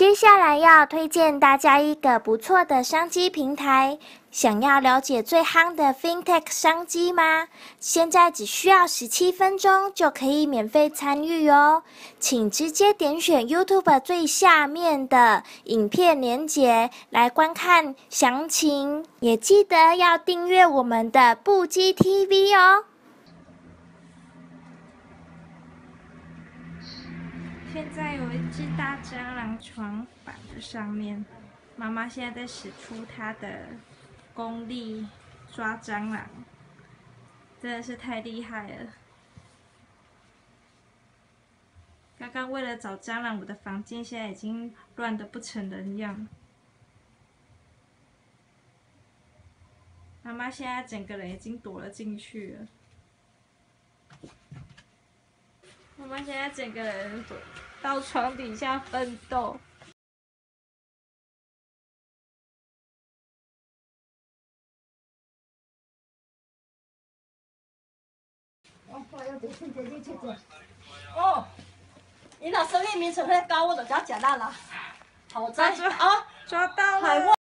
接下来要推荐大家一个不错的商机平台。想要了解最夯的 FinTech 商机吗？现在只需要十七分钟就可以免费参与哦！请直接点选 YouTube 最下面的影片连结来观看详情，也记得要订阅我们的布基 TV 哦。现在有一只大蟑螂床板在上面，妈妈现在在使出她的功力抓蟑螂，真的是太厉害了。刚刚为了找蟑螂，我的房间现在已经乱得不成人样。妈妈现在整个人已经躲了进去了。妈妈现在整个人到床底下奋斗。哦，你那生意名称太高，我都叫捡烂了。好在啊，抓到了。